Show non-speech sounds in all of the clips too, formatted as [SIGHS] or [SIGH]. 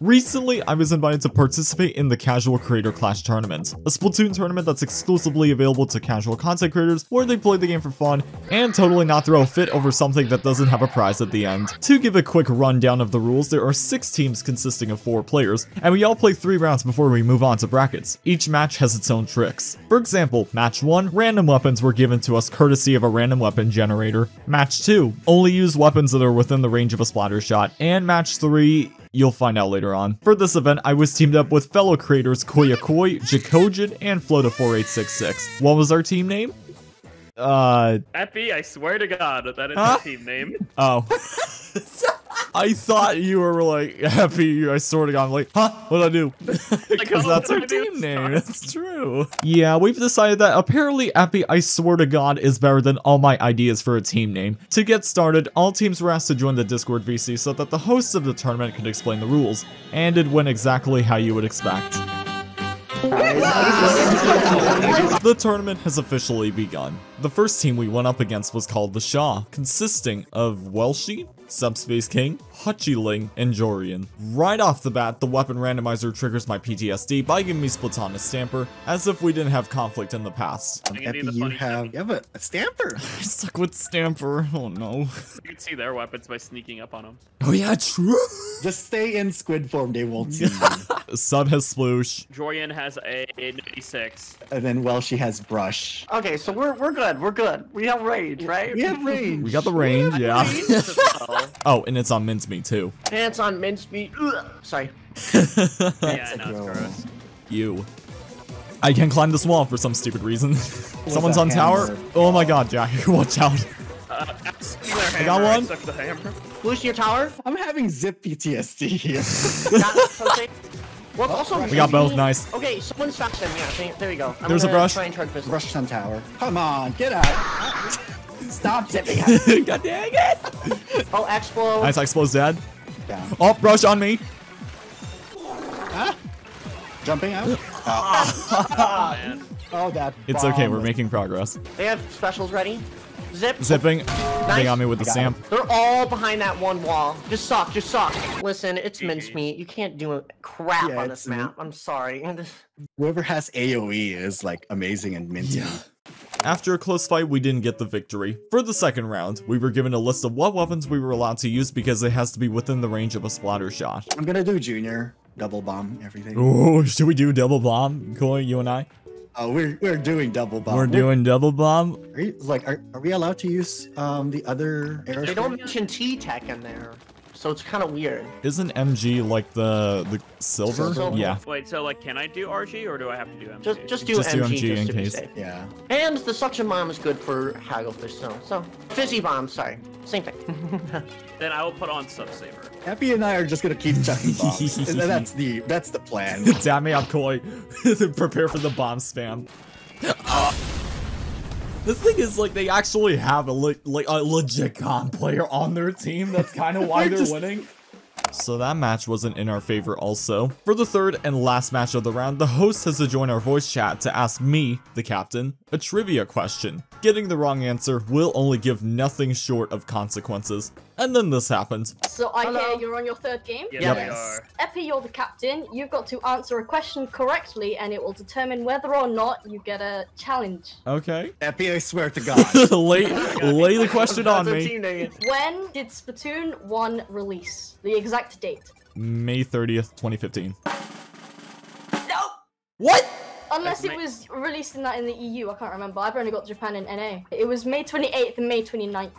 Recently, I was invited to participate in the Casual Creator Clash Tournament, a Splatoon tournament that's exclusively available to casual content creators where they play the game for fun and totally not throw a fit over something that doesn't have a prize at the end. To give a quick rundown of the rules, there are six teams consisting of four players, and we all play three rounds before we move on to brackets. Each match has its own tricks. For example, match 1, random weapons were given to us courtesy of a random weapon generator. Match 2, only use weapons that are within the range of a Splattershot. And match 3, You'll find out later on. For this event, I was teamed up with fellow creators Kuyacoy, Jackogien, and Floda4866. What was our team name? Uh, Eppy, I swear to God, that is Huh? a team name. [LAUGHS] oh. [LAUGHS] I thought you were like happy. I sort of got like, huh? What'd I do? [LAUGHS] Because that's our what did team name. Sorry. That's true. Yeah, we've decided that apparently Eppy, I swear to God, is better than all my ideas for a team name. To get started, all teams were asked to join the Discord VC so that the hosts of the tournament could explain the rules, and it went exactly how you would expect. [LAUGHS] The tournament has officially begun. The first team we went up against was called the Shaw, consisting of Welshi, Subspace King, Hachiling, and Jorian. Right off the bat, the weapon randomizer triggers my PTSD by giving me Splatana Stamper, as if we didn't have conflict in the past. I can do Eppy, you have, thing. you have a, a stamper. [LAUGHS] I suck with Stamper, oh no. You can see their weapons by sneaking up on them. Oh yeah, true! Just stay in squid form, they won't see you. [LAUGHS] Sub has Sploosh. Jorian has a 96. And then well, she has brush. Okay, so we're we're good. We're good. We have range, right? We have range. We got the range, yeah. Range as oh, and it's on mincemeat too. Pants on mincemeat. Ugh. Sorry. [LAUGHS] [LAUGHS] yeah, That's no, it's gross. You. I can climb this wall for some stupid reason. [LAUGHS] Someone's a on tower. Oh my god, Jack, watch out. Uh, I got one. I suck the hammer. Boost your tower. I'm having zip PTSD here. Got. Well, it's also We got both, nice. Okay, someone stop them. Yeah, there- there you go. I'm There's a gonna brush. Try and charge this. brush on tower. Come on, get out. Stop zipping out. [LAUGHS] god dang it. Oh, explode. Nice, explodes dead. Down. Oh, brush on me. Ah. Jumping out. Oh, man. [LAUGHS] Oh, that. It's okay, we're making progress. They have specials ready. Zip. Zipping. They got me with the I got stamp. They're all behind that one wall. Just suck. Just suck. Listen, it's mincemeat. You can't do a crap Yeah, on this map. I'm sorry. [LAUGHS] Whoever has AOE is like amazing and minty. After a close fight, we didn't get the victory. For the second round, we were given a list of what weapons we were allowed to use because it has to be within the range of a Splattershot. I'm gonna do junior, double bomb, everything. Oh, should we do double bomb, Koi, you and I? Oh, we're we're doing double bomb. We're doing double bomb. Are you, like, are, are we allowed to use um the other arrow? They don't mention T-Tech in there, so it's kind of weird. Isn't MG like the the silver? Silver. Yeah. Wait, so like, can I do RG or do I have to do MG? Just just do Just do MG, MG just in to be case. safe. Yeah. And the suction bomb is good for Hagglefish, so so fizzy bomb. Sorry, same thing. [LAUGHS] Then I will put on sub saver. Happy and I are just gonna keep chucking bombs. [LAUGHS] and that's the that's the plan. [LAUGHS] Damn me up, Koi. Prepare for the bomb spam. Ah! The thing is, like, they actually have a le like a legit con player on their team. That's [LAUGHS] kind of why they're just- winning. So that match wasn't in our favor also. For the third and last match of the round, the host has to join our voice chat to ask me, the captain, a trivia question. Getting the wrong answer will only give nothing short of consequences. And then this happened. So I Hello. hear you're on your third game. Yes, Yep. we are. Eppy, you're the captain. You've got to answer a question correctly, and it will determine whether or not you get a challenge. Okay. Eppy, I swear to [LAUGHS] God. lay, [LAUGHS] lay the question on me. When did Splatoon 1 release? The exact date. May 30th, 2015. What? Unless That's it May- was released in that in the EU, I can't remember. I've only got Japan and NA. It was May 28th and May 29th.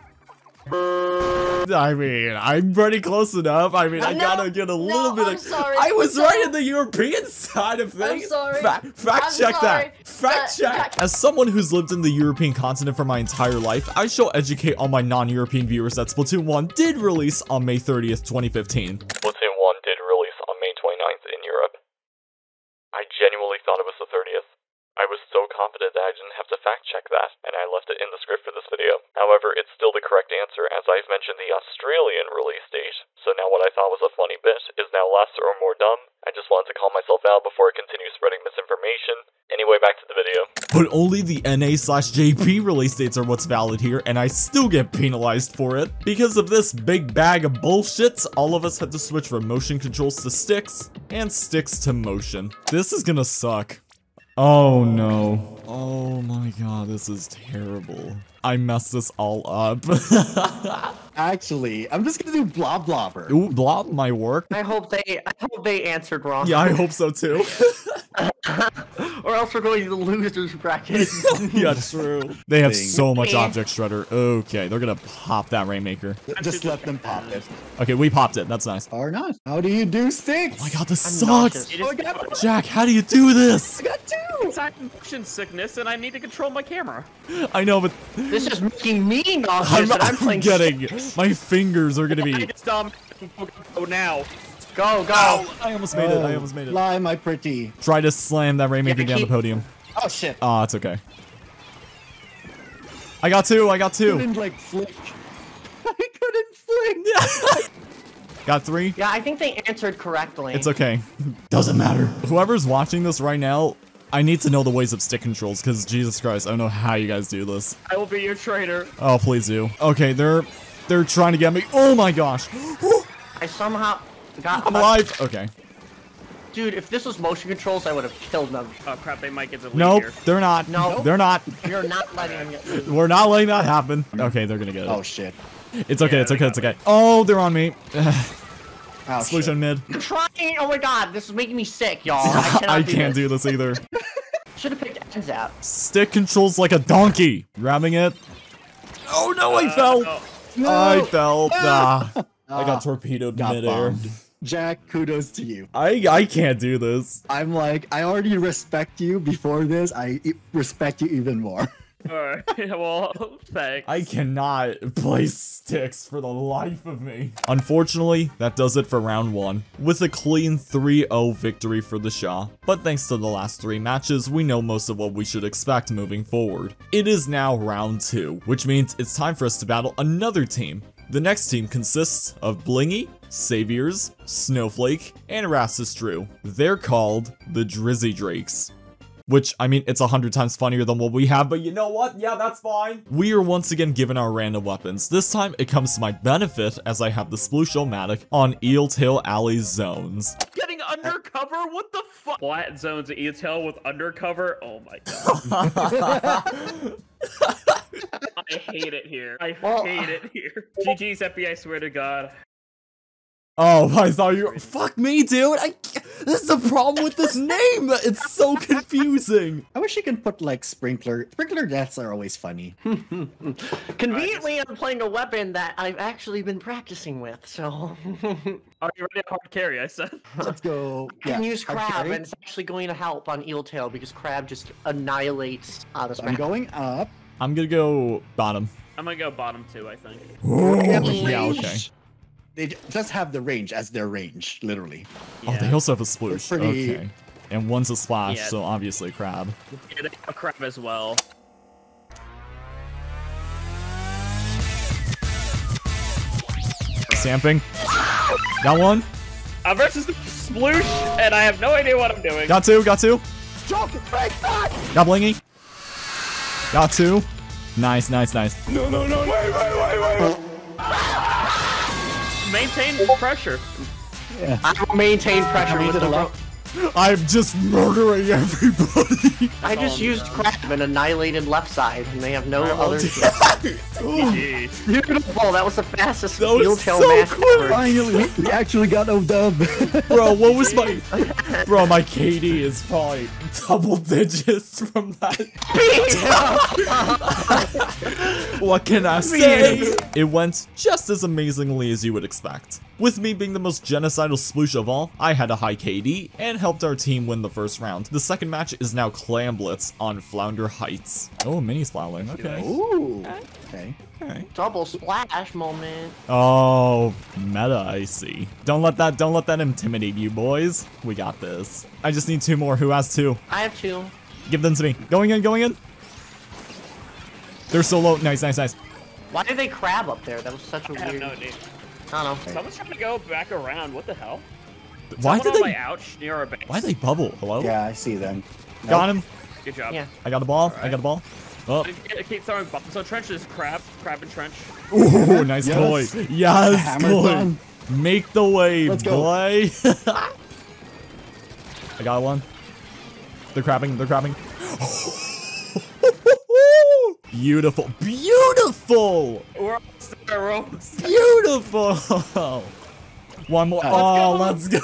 [LAUGHS] I mean, I'm pretty close enough. I mean, I No, gotta get a little bit I'm of. sorry. I was No. right in the European [LAUGHS] side of things. I'm things. sorry. Fa- fact I'm check sorry, that. Fact but- check. As someone who's lived in the European continent for my entire life, I shall educate all my non-European viewers that Splatoon 1 did release on May 30th, 2015. Splatoon 1 did release on May 29th in Europe. I genuinely thought it was the 30th. I was so confident that I didn't have to fact check that, and I left it in the script for this video. However, it's still the correct answer as I've mentioned the Australian release date. So now what I thought was a funny bit is now less or more dumb. I just wanted to call myself out before I continue spreading misinformation. Anyway, back to the video. But only the NA slash JP release dates are what's valid here, and I still get penalized for it. Because of this big bag of bullshit, all of us had to switch from motion controls to sticks, and sticks to motion. This is gonna suck. Oh no. Oh my god, this is terrible. I messed this all up. [LAUGHS] Actually, I'm just gonna do blob blobber. Ooh, blob my work. I hope they I hope they answered wrong. Yeah, I hope so too. [LAUGHS] or else we're going to the losers bracket. [LAUGHS] yeah, true. They have Thing. so much object shredder. Okay, they're gonna pop that Rainmaker. Just let them pop it. Okay, we popped it. That's nice. Or not. How do you do sticks? Oh my god, this I'm sucks. nauseous. Oh, I Jack, how do you do this? I got two. I'm motion sickness, and I need to control my camera. I know, but this is making me I'm, nauseous, and I'm I'm playing. getting. My fingers are gonna be. [LAUGHS] just um go now. Go go. I almost made it. I almost made it. Lie, my pretty. Try to slam that Rainmaker Yeah, down the podium. Oh shit. Ah, it's okay. I got two. I got two. [LAUGHS] I couldn't like flick. I couldn't flick. Got three. Yeah, I think they answered correctly. It's okay. [LAUGHS] Doesn't matter. Whoever's watching this right now, I need to know the ways of stick controls, because Jesus Christ, I don't know how you guys do this. I will be your trainer. Oh, please do. Okay, they're they're trying to get me. Oh my gosh. [GASPS] I somehow got. I'm alive. Okay. Dude, if this was motion controls, I would have killed them. Oh crap, they might get the lead Nope, here. they're not. No. They're not. You're not letting them get through. We're not letting that happen. Okay, they're gonna get it. Oh shit. It's okay, Yeah, it's okay, it's okay. Oh, they're on me. [SIGHS] Oh, Solution mid. I'm trying. Oh my god, this is making me sick, y'all. [LAUGHS] I, cannot I do can't this. do this either. [LAUGHS] Should have picked ends out. Stick controls like a donkey. Grabbing it. Oh no, I uh, fell. Oh. Oh, I fell. [LAUGHS] Ah, I got torpedoed Got midair. bombed. Jack, kudos to you. I I can't do this. I'm like, I already respect you before this. I respect you even more. [LAUGHS] Alright, [LAUGHS] well, thanks. I cannot place sticks for the life of me. Unfortunately, that does it for round one, with a clean 3-0 victory for the Shah. But thanks to the last three matches, we know most of what we should expect moving forward. It is now round two, which means it's time for us to battle another team. The next team consists of Blingy, Saviors, Snowflake, and Erastus Drew. They're called the Drizzy Drakes. Which, I mean, it's a hundred times funnier than what we have, but you know what? Yeah, that's fine. We are once again given our random weapons. This time, it comes to my benefit as I have the Sploosh-O-Matic on Eel Tail Alley zones. Getting undercover? What the fuck? Flat zones at E-Tail with undercover? Oh my god. [LAUGHS] I hate it here. I Well- hate it here. [LAUGHS] GG's FBI, I swear to god. Oh, I thought you Fuck me, dude! I... This is the problem with this name! It's so confusing! [LAUGHS] I wish you could put like sprinkler. Sprinkler deaths are always funny. [LAUGHS] Conveniently, I'm playing a weapon that I've actually been practicing with, so. [LAUGHS] Are you ready to hard carry? I said. Let's go. I can use crab, and it's actually going to help on eel tail because crab just annihilates uh, this I'm going up. I'm gonna go bottom. I'm gonna go bottom too. I think. yeah, okay. They just have the range as their range, literally. Oh, they also have a sploosh. Pretty- Okay. And one's a splash, Yeah. so obviously crab. Yeah, they have crab as well. Stamping. Got one. Uh, versus the sploosh, and I have no idea what I'm doing. Got two, got two. Joke, break that! Got blingy. Got two. Nice, nice, nice. No, no, no, wait, wait, wait, wait. Maintain pressure. I will maintain pressure with the the left? I'm just murdering everybody. I just Oh, used no. crab and annihilated left side, and they have no Alright, other. Jeez. [LAUGHS] Beautiful. That was the fastest That was eel tail so match quick. ever. Finally, we, we actually got no dub. [LAUGHS] Bro, what was my... [LAUGHS] Bro, my KD is probably double digits from that. What can I say? It went just as amazingly as you would expect. With me being the most genocidal sploosh of all, I had a high KD and helped our team win the first round. The second match is now Clam Blitz on Flounder Heights. Oh, mini splatling. Okay. Ooh. Okay. Okay. Double splash moment. Oh, meta, I see. Don't let that don't let that intimidate you, boys. We got this. I just need two more. Who has two? I have two. Give them to me. Going in, going in. They're so low. Nice, nice, nice. Why did they crab up there? That was such a I have weird. no idea. I don't know. Someone's trying to go back around. What the hell? Why Someone did they? my ouch near our base. Why they bubble? Hello? Yeah, I see them. Got him. Good job. Yeah. I got the ball. I got the ball. Oh. I keep throwing bombs. So trenches, crab, crab and trench. Ooh, nice Yes. boy. Yes, Hammer boy. Make the way, Let's go. boy. [LAUGHS] I got one. They're crabbing. They're crabbing. [LAUGHS] Beautiful. Beautiful. We're almost there, we're almost there. Beautiful. One more. Oh, let's go.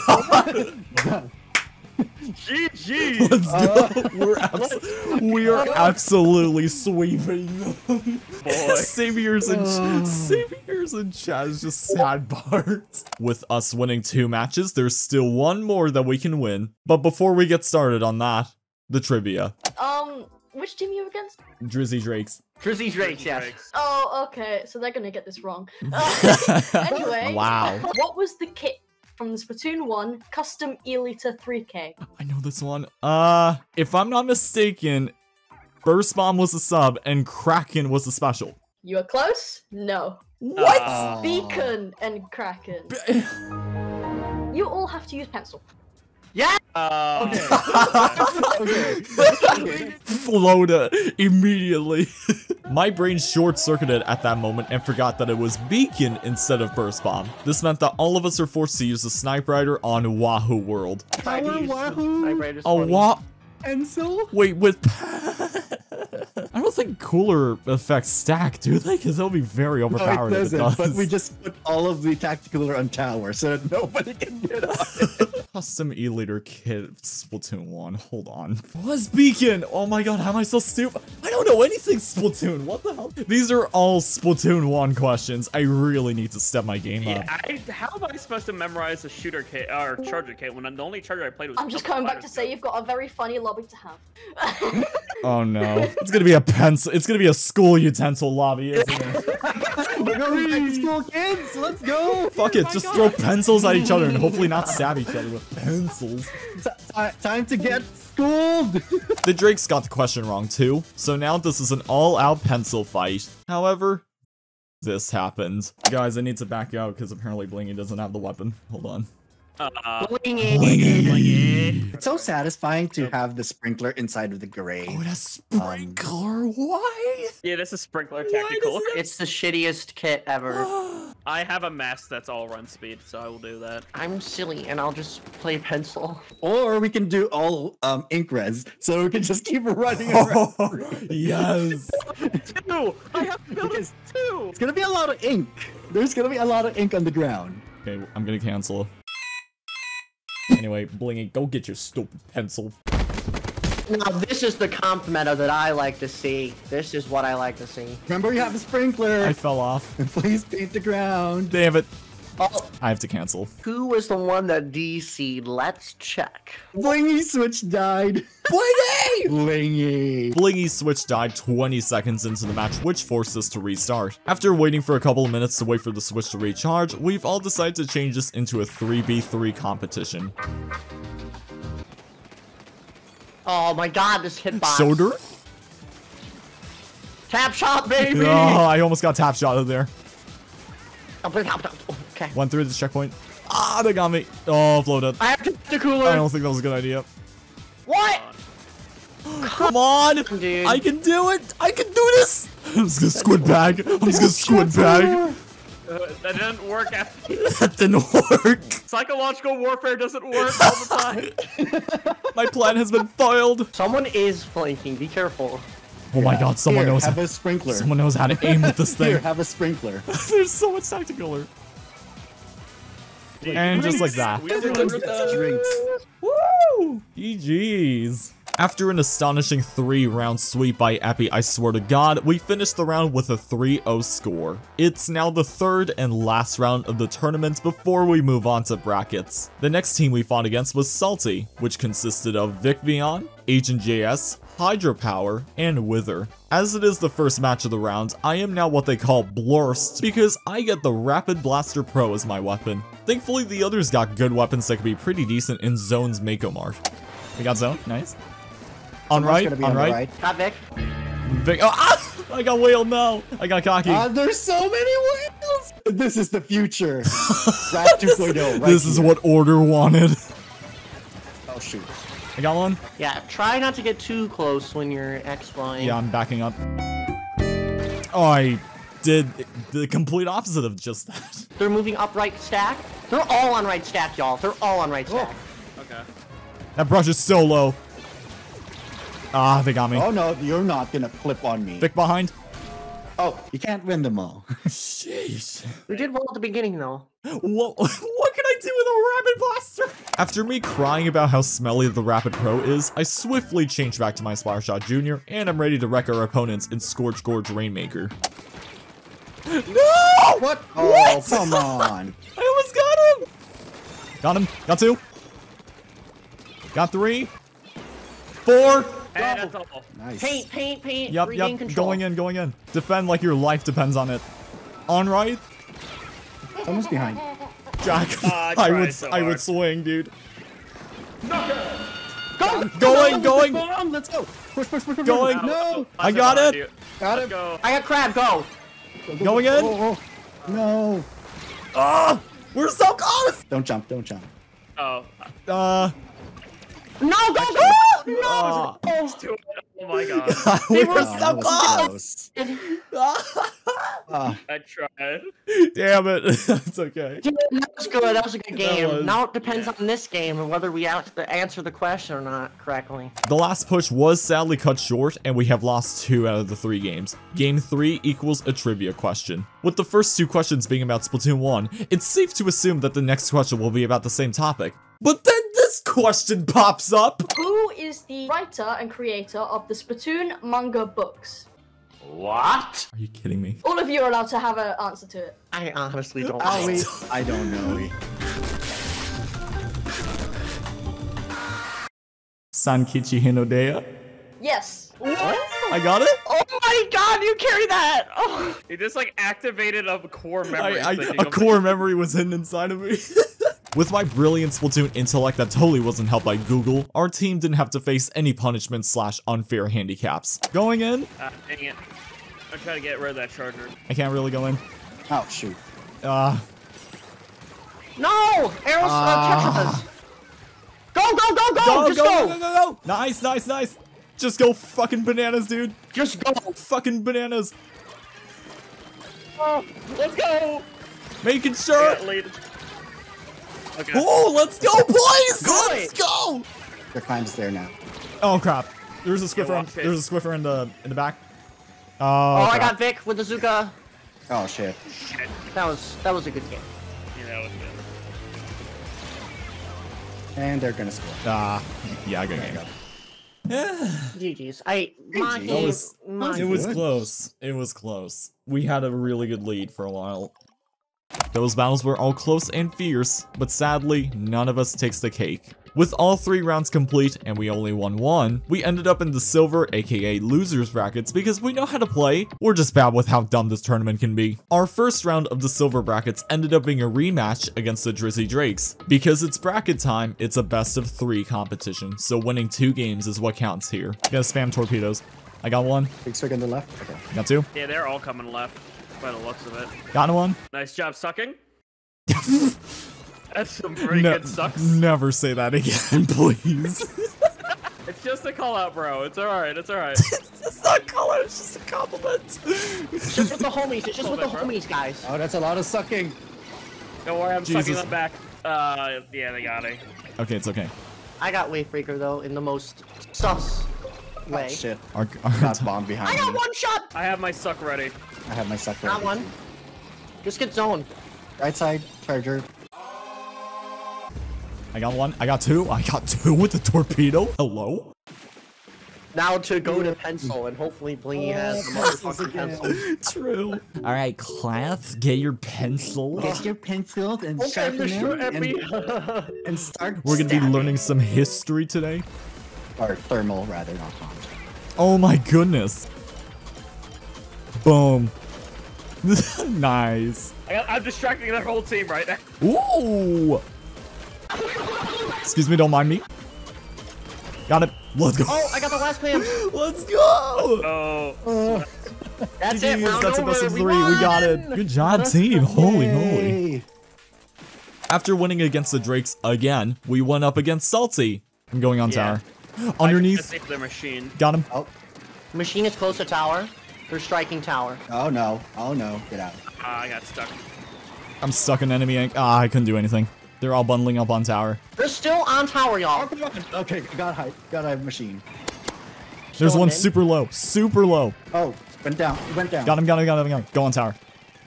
GG. Let's go. We're, abs- we are absolutely sweeping them. Boy. Saviors and Saviors and Chaz just sad parts. With us winning two matches, there's still one more that we can win. But before we get started on that, the trivia. Um, which team are you against? Drizzy Drakes. Drizzy Drake, yes. Oh, okay. So they're gonna get this wrong. Uh, [LAUGHS] [LAUGHS] anyway. Wow. What was the kit from the Splatoon 1 custom E-liter 3K? I know this one. Uh, if I'm not mistaken, Burst Bomb was the sub and Kraken was the special. You are close? No. What? Aw. Beacon and Kraken. [LAUGHS] You all have to use pencil. [LAUGHS] Uh, Okay. Floda immediately. [LAUGHS] My brain short circuited at that moment and forgot that it was Beacon instead of Burst Bomb. This meant that all of us are forced to use the Snipewriter on Wahoo World. Power Sniper's Wahoo Oh, what? pencil. Wait, with. I don't think cooler effects stack, do they? Because they'll be very overpowered it if it doesn't. does. But we just put all of the tactical on tower so that nobody can get on it. [LAUGHS] Custom E-liter kit Splatoon 1. Hold on. Was Beacon? Oh my god, how am I so stupid? I don't know anything Splatoon. What the hell? These are all Splatoon 1 questions. I really need to step my game yeah, up. I, how am I supposed to memorize a shooter kit or charger kit when the only charger I played was? I'm just coming back to say you've got a very funny lobby to have. [LAUGHS] Oh no. It's gonna be a pencil. It's gonna be a school utensil lobby, isn't it? We're going back to school, kids. Let's go. Fuck it, just throw pencils at each other and hopefully not stab each other with pencils. T- time to get schooled. [LAUGHS] The Drakes got the question wrong too, so now this is an all-out pencil fight. However, this happened. Guys, I need to back out because apparently Blingy doesn't have the weapon. Hold on. Uh, Blingy. It's so satisfying to have the sprinkler inside of the gray. Oh, it has sprinkler. Why? yeah, this is sprinkler Why tactical. does it It's the shittiest kit ever. [GASPS] I have a mask that's all run speed, so I will do that. I'm silly and I'll just play pencil. Or we can do all um, ink res, so we can just keep running around. [LAUGHS] yes. Two. I have built Because- two. It's gonna be a lot of ink. There's gonna be a lot of ink on the ground. Okay, I'm gonna cancel. Anyway, Blingy, go get your stupid pencil. Now this is the comp meta that I like to see. This is what I like to see. Remember, you have a sprinkler. I fell off. And [LAUGHS] Please paint the ground. Damn it. Oh, I have to cancel. who was the one that DC'd? Let's check. Blingy switch died. [LAUGHS] Blingy! Blingy. Blingy switch died 20 seconds into the match, which forced us to restart. After waiting for a couple of minutes to wait for the switch to recharge, we've all decided to change this into a 3v3 competition. Oh my god, this hitbox. Soder? Tap shot, baby! Oh, I almost got tap shot of there. Okay. Went through this checkpoint. Ah, they got me. Oh, floated. I have to the cooler. I don't think that was a good idea. What? Come on! Dude. I can do it! I can do this! I'm just gonna squid bag. I'm just gonna squid bag. Uh, that didn't work. After. [LAUGHS] That didn't work. Psychological warfare doesn't work all the time. [LAUGHS] My plan has been foiled. Someone is flanking. Be careful. Oh my god, someone Here, knows have how, a sprinkler. someone knows how to aim with this [LAUGHS] Here, thing. have a sprinkler. [LAUGHS] There's so much tactical alert. And just like that. We delivered that. Drinks. Woo! GG's. After an astonishing three-round sweep by Eppy, I swear to god, we finished the round with a 3-0 score. It's now the third and last round of the tournament before we move on to brackets. The next team we fought against was Salty, which consisted of Vic Vion, Agent JS, Hydropower, and Wither. As it is the first match of the round, I am now what they call Blurst, because I get the Rapid Blaster Pro as my weapon. Thankfully, the others got good weapons that could be pretty decent in Zone's Mako Mart. We got Zone, nice. On Someone's right, on on right. right. Got Vic. Vic, oh, ah! I got whale, no. I got cocky. Ah, there's so many wheels. This is the future. [LAUGHS] Rat 2.0. Right this is what Order wanted. Oh shoot. I got one. Yeah, try not to get too close when you're X flying. Yeah, I'm backing up. Oh, I did the complete opposite of just that. [LAUGHS] They're moving up right stack. They're all on right stack, y'all. They're all on right stack. Okay. That brush is so low. Ah, they got me. Oh no, you're not gonna flip on me. Vic behind. Oh, you can't win them all. [LAUGHS] Jeez. We did well at the beginning, though. What, [LAUGHS] what can I do with a rapid blaster? After me crying about how smelly the Rapid Pro is, I swiftly change back to my Splash Shot Jr. and I'm ready to wreck our opponents in Scorch Gorge Rainmaker. No! What? Oh, What? come on. [LAUGHS] I almost got him! Got him. Got two. Got three. Four. Hey, that's. Nice. Paint, paint, paint. Yep, regain yep. control. Going in, going in. Defend like your life depends on it. On right. Someone's behind. Jack. Ah, I I would so I would swing, dude. Go! Going, going. Bomb, let's go. Push, push, push, push. Going. push. No. I got Let's it. Got Let's go. I got crab, go! Going in. Oh, oh. No. Ah, we're so close. Don't jump, don't jump. Oh, Uh, No, go, go! No! Oh, two. Oh my [LAUGHS] god. we were were Oh, so close. was close. [LAUGHS] Ah, I tried. Damn it. [LAUGHS] It's okay. Dude, that was good. That was a good game. was- Now it depends on this game and whether we answer the question or not correctly. The last push was sadly cut short, and we have lost two out of the three games. Game three equals a trivia question. With the first two questions being about Splatoon 1, it's safe to assume that the next question will be about the same topic. But then this question pops up! Who is the writer and creator of the Splatoon manga books? What? Are you kidding me? All of you are allowed to have an answer to it. I honestly don't know. Owie. I don't know. Sankichi Hinodeya? Yes. What? I got it? Oh my god, you carry that! Oh. He just like activated a core memory. I, I, a core memory was hidden inside of me. [LAUGHS] With my brilliant Splatoon intellect that totally wasn't helped by Google, our team didn't have to face any punishment slash unfair handicaps. Going in? Ah, dang it. I'm trying to get rid of that charger. I can't really go in. Oh, shoot. Uh, No! Arrows, Ah. uh, Go, go, go, go! go, Just go, go! go, go, go, go! Nice, nice, nice! Just go fucking bananas, dude! Just go! Fucking bananas! Let's go. Making I sure! Got lead. Okay. Oh, let's go, boys! Go Let's it. go! Their climb's there now. Oh crap! There's a Swiffer. watch in, there's a Swiffer in the in the back. Oh, Oh, I got Vic with the Zuka. Oh, shit. Shit. That was that was a good game. Yeah, that was good. And they're gonna score. Ah, yeah, good There you game. [SIGHS] go. GG's. I my GG's. game. It was- my It was close. It was close. We had a really good lead for a while. Those battles were all close and fierce, but sadly, none of us takes the cake. With all three rounds complete and we only won one, we ended up in the silver aka losers brackets because we know how to play. We're just bad with how dumb this tournament can be. Our first round of the silver brackets ended up being a rematch against the Drizzy Drakes. Because it's bracket time, it's a best of three competition, so winning two games is what counts here. Gotta spam torpedoes. I got one, Big swig on the left. Okay. got two, Yeah, they're all coming left by the looks of it. got one. Nice job sucking. [LAUGHS] That's some pretty Ne- good sucks. Never say that again, [LAUGHS] please. [LAUGHS] It's just a call out, bro. It's alright. It's alright. it's not color, it's just a compliment. Just with the homies. It's just with the Hold it, homies, guys. Oh, that's a lot of sucking. Don't worry, I'm sucking them back. Uh, yeah, they got it. okay, it's okay. I got Wavebreaker though in the most sus way. Oh, shit. Our, our bomb behind I got me. one shot. I have my suck ready. I have my sucker. Got one. Just get zoned. Right side, charger. I got one, I got two, I got [LAUGHS] two with the torpedo. Hello? Now to go to pencil and hopefully Blingy oh, has the motherfucking pencil. True. All right, class, get your pencil. Get your pencils and Okay, Mr. Eppy. and start. We're gonna be learning some history today. Or thermal, rather, not bomb. Oh my goodness. Boom. [LAUGHS] nice. I, I'm distracting their whole team right now. Ooh. Excuse me, don't mind me. Got it. Let's go. Oh, I got the last clam. [LAUGHS] Let's go. Oh, [LAUGHS] That's it. GG's, Round that's a over. best of we three. We got it. Good job, team. Holy moly. After winning against the Drakes again, we went up against Salty. I'm going on Yeah. tower. Underneath. I the machine. Got him. Oh, Machine is close to tower. They're striking tower. oh no. Oh no. Get out. Ah, I got stuck. I'm stuck in enemy ink. Ah, I couldn't do anything. They're all bundling up on tower. They're still on tower, y'all. Okay, got high. Got a machine. There's Kill one in. super low. Super low. Oh, went down. Went down. Got him, got him, got him, got him. Go on tower.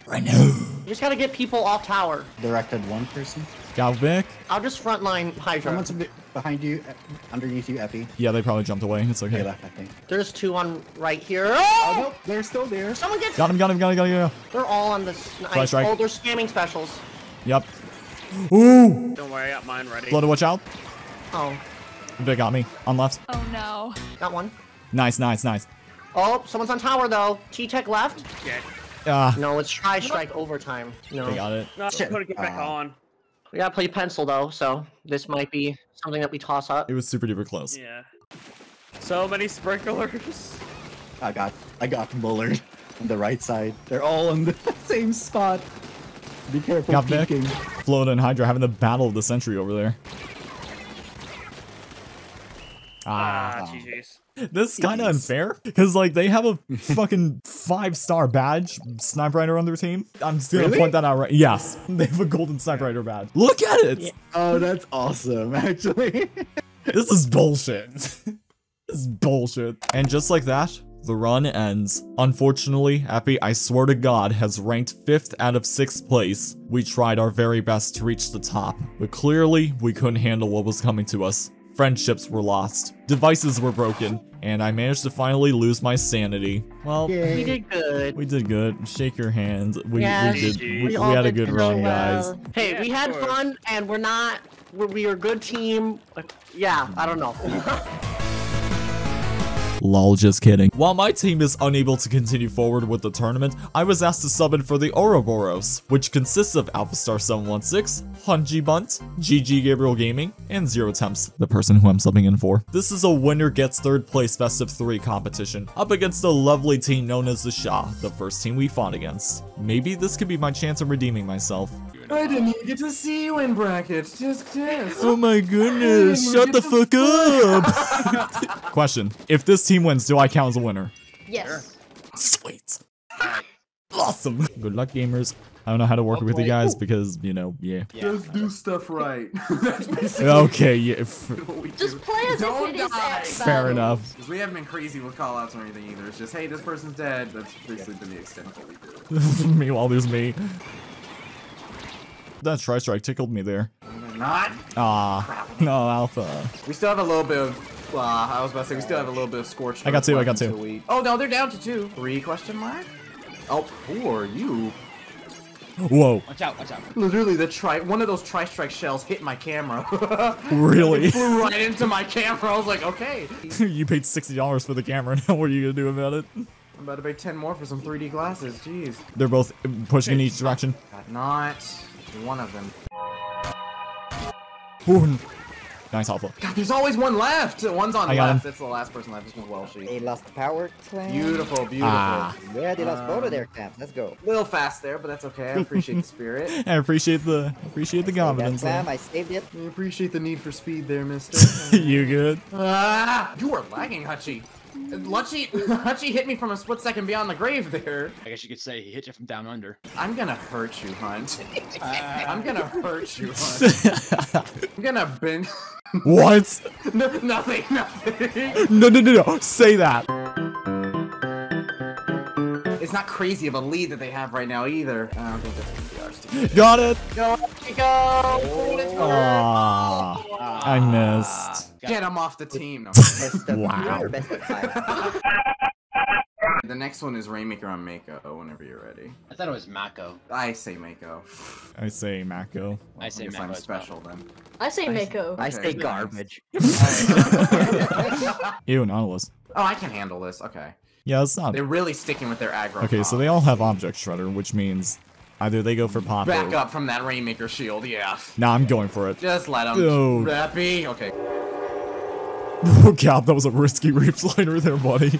Right now. You just gotta get people off tower. Directed one person. Got Vic. I'll just frontline Hydra. Someone's a bit behind you, uh, underneath you, Eppy. Yeah, they probably jumped away. It's They okay. left, I think. There's two on right here. Oh Oh! no, they're still there. Someone gets. Got him, got him, got him, got him, got him. They're all on this. Flash strike. Oh, they're spamming specials. Yep. Ooh. Don't worry, I got mine ready. Blood, watch out. Oh, Vic got me. On left. Oh no. got one. Nice, nice, nice. Oh, someone's on tower though. T-Tech left. Okay. Ah, No, it's try strike overtime. No. they got it. No, Shit. put it get back Ah. on. We gotta play pencil though, so this might be something that we toss up. It was super duper close. Yeah. So many sprinklers. I got, I got Bullard on the right side. They're all in the [LAUGHS] same spot. Be careful Got Vic. peeking. Float and Hydra having the battle of the century over there. Ah. Ah, GG's. This is kind of unfair because like they have a [LAUGHS] fucking five star badge Snipewriter on their team. I'm just gonna Really? point that out right. Yes, [LAUGHS] they have a golden Snipewriter badge. Look at it. Oh, that's awesome, [LAUGHS] actually. This is bullshit. this is bullshit. And just like that, the run ends. Unfortunately, Eppy, I swear to God, has ranked 5th out of 6th place. We tried our very best to reach the top, but clearly we couldn't handle what was coming to us. Friendships were lost, devices were broken, and I managed to finally lose my sanity. Well, We did good. we did good. Shake your hand. We, Yes, we did. We, we all had a good so run, guys. Hey, Yeah, we had fun, and we're not. We're, we are a good team. Yeah, I don't know. [LAUGHS] Lol, just kidding. While my team is unable to continue forward with the tournament, I was asked to sub in for the Ouroboros, which consists of AlphaStar 716, Hunji Bunt, GG Gabriel Gaming, and Zero Temps, the person who I'm subbing in for. This is a winner gets third place best of three competition, up against a lovely team known as the Shah, the first team we fought against. Maybe this could be my chance of redeeming myself. I didn't even get to see you in brackets. Just this. Oh my goodness, shut the fuck up! [LAUGHS] Question, if this team wins, do I count as a winner? Yes. Sweet. Awesome. Good luck, gamers. I don't know how to work oh, with you guys because, you know, yeah. Just do stuff right. [LAUGHS] That's [LAUGHS] Okay, yeah. f- Just play as Don't if it is die. a Fair enough. Because we haven't been crazy with callouts or anything either. It's just, hey, this person's dead. That's basically been the extent of what we do. Meanwhile, there's me. That try strike tickled me there. Not. Ah, no, Alpha. We still have a little bit of. Uh, I was about to say we still have a little bit of scorched. I got earth two, I got two. We... Oh no, they're down to two. Three question mark. Oh, who are you? Whoa, Watch out, watch out. Literally, the tri one of those tri strike shells hit my camera. [LAUGHS] really? Flew right into my camera. I was like, okay. [LAUGHS] you paid $60 for the camera, now [LAUGHS] what are you gonna do about it? I'm about to pay 10 more for some 3D glasses. Jeez. They're both pushing in each direction. Got not one of them. Ooh, nice Alpha. God, there's always one left. One's on I got left. him. That's the last person left. This one's Welshie. They lost the power clan. Beautiful, beautiful. Ah. Yeah, they lost both Um, of their caps. Let's go. A little fast there, but that's okay. I appreciate the [LAUGHS] spirit. I appreciate the appreciate the That confidence. clam, there. I saved it. I appreciate the need for speed there, mister. [LAUGHS] you good? ah, you are lagging, Hutchie. Hutchie, [LAUGHS] Hutchie hit me from a split second beyond the grave there. I guess you could say he hit you from down under. I'm gonna hurt you, Hunt. Uh, I'm gonna hurt you, [LAUGHS] Hunt. I'm gonna bend. [LAUGHS] what? no, nothing, nothing. No, no, no, no. Say that. It's not crazy of a lead that they have right now either. I don't think that's gonna be ours. Too. Got it. Go, go. Aww, I missed. Get him off the team. No. Wow. or best of five. the next one is Rainmaker on Mako. Whenever you're ready. I thought it was Mako. I say Mako. I say Mako. I say guess Mako I'm as well. special then. I say Mako. I Okay, say nice. garbage. [LAUGHS] Ew, Nautilus. oh, I can handle this. Okay. Yeah, it's not. They're really sticking with their aggro. Okay, so they all have Object Shredder, which means either they go for pop back or... up from that Rainmaker shield. Yeah. Nah, I'm going for it. Just let them. Oh. Rappy. Okay. Oh god, that was a risky [LAUGHS] Reefslider there, buddy.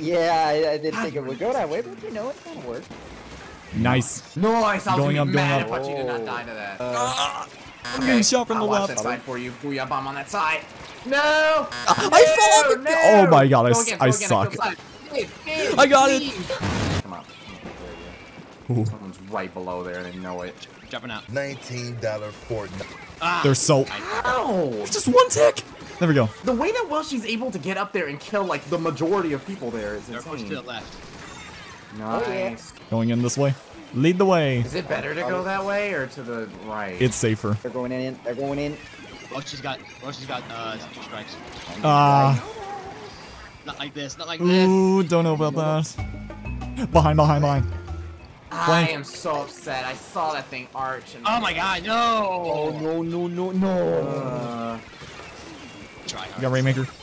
Yeah, I, I didn't think it would go that way, but you know, it kind of worked. Nice. Nice. I was Going gonna up, going mad up. if Pachi did not die to that. I'm getting shot from the I'll left. side for you. Booyah bomb on that side. No! I fell off No! Oh my god, I Go s- again, I again, suck. kill side. Hey, hey, I got it. Come on. Ooh. Someone's right below there they know it. Jumping out. $19 Fortnite. Ah, They're so Ow! just one tick. There we go. The way that Welshy's able to get up there and kill like the majority of people there is they're pushed to the insane. left. Nice. Going in this way. Lead the way. Is it better to go that way or to the right? It's safer. They're going in. They're going in. Oh, she's got. Oh, she's got uh two strikes. Ah. Not like this. Not like this. Ooh, don't know about that. Behind, behind, behind. I am so upset. I saw that thing arch and Oh my god, no! Oh no no no no! Uh, Try You got Rainmaker. [LAUGHS]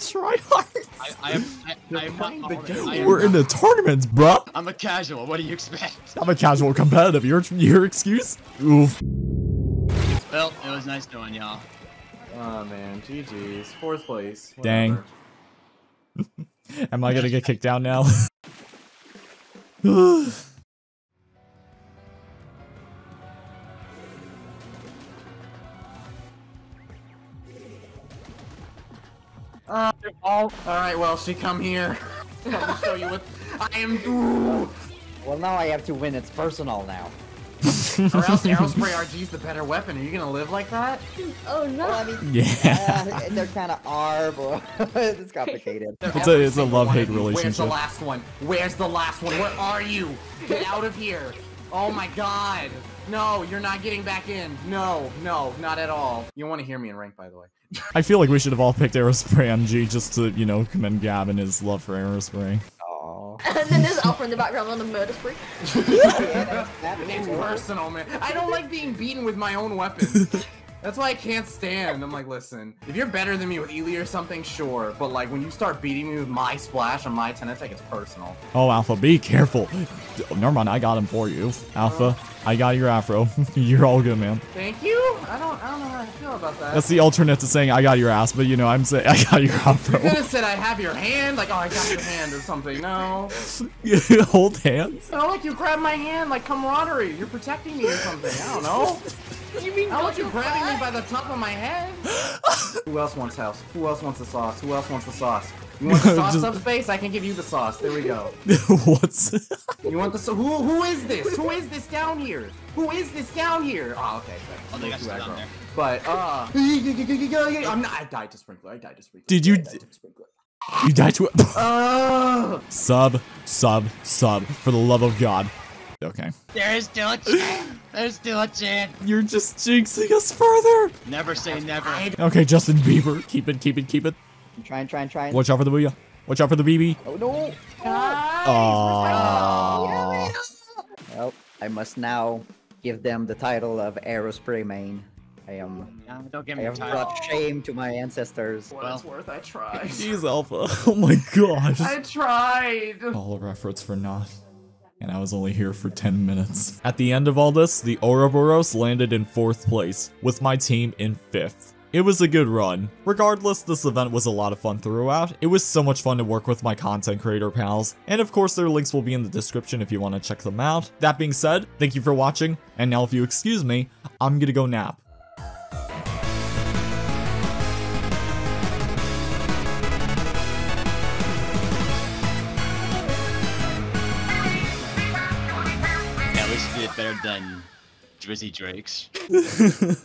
Try hard. I, I am. I, I am not. playing the all- I am We're in the tournaments, bruh. I'm a casual. What do you expect? I'm a casual competitive. Your your excuse? Oof. Well, it was nice knowing y'all. oh man, GG's. Fourth place. Dang. [LAUGHS] Am I gonna get kicked out now? [LAUGHS] Alright, well, she come here. [LAUGHS] Let me show you what I am. Ooh. Well, now I have to win. It's personal now. Or else Aerospray RG's the better weapon. Are you gonna live like that? Oh no. Well, I mean, yeah. uh, they're kind of are, but [LAUGHS] it's complicated. It's a- it's a love-hate relationship. Where's the last one? Where's the last one? Where are you? Get out of here. Oh my god. No, you're not getting back in. No, no, not at all. You want to hear me in rank, by the way. [LAUGHS] I feel like we should have all picked Aerospray MG just to, you know, commend Gab and his love for Aerospray. Aw. and then there's Alpha in the background on the murder spree. It's personal, man. I don't like being beaten with my own weapon. [LAUGHS] That's why I can't stand. I'm like, listen, if you're better than me with Ely or something, sure. But like when you start beating me with my splash on my 10 attack, it's personal. Oh, Alpha, be careful. Never mind, I got him for you. Alpha, uh-huh. I got your afro. [LAUGHS] You're all good, man. Thank you. I don't. I don't know how I feel about that. That's the alternate to saying I got your ass, but you know, I'm saying I got your You afro. could have said I have your hand, like oh I got your hand or something. No, [LAUGHS] Hold hands. no, like you grab my hand, like camaraderie. You're protecting me or something. I don't know. You mean How about you Goku grabbing me by the top of my head? [LAUGHS] Who else wants house? Who else wants the sauce? Who else wants the sauce? You want the [LAUGHS] sauce Just- subspace? I can give you the sauce. There we go. What's? You want the so who who is this? Who is this down here? Who is this down here? Oh, okay. Oh, they got Too stuck there. But uh, [LAUGHS] I'm not. I died to sprinkler. I died to sprinkler. Did you- I to sprinkler. You died to it. [LAUGHS] Uh, sub, sub, sub. For the love of God. Okay. There is still a [LAUGHS] chance. There's still a chance. You're just jinxing us further. Never say never. Okay, Justin Bieber. Keep it, keep it, keep it. I'm trying, trying, trying. Watch out for the booyah. Watch out for the BB. Oh no! Oh! Well, I must now give them the title of Aerospray Main. I am. No, don't give I me a have title. brought shame to my ancestors. what it's worth, I tried. [LAUGHS] Jeez, Alpha. [LAUGHS] Oh my gosh. I tried. All of our efforts for naught. And I was only here for 10 minutes. At the end of all this, the Ouroboros landed in 4th place, with my team in 5th. It was a good run. Regardless, this event was a lot of fun throughout. It was so much fun to work with my content creator pals. And of course, their links will be in the description if you want to check them out. That being said, thank you for watching. And now if you excuse me, I'm gonna go nap. At least you did better than Drizzy Drakes. [LAUGHS]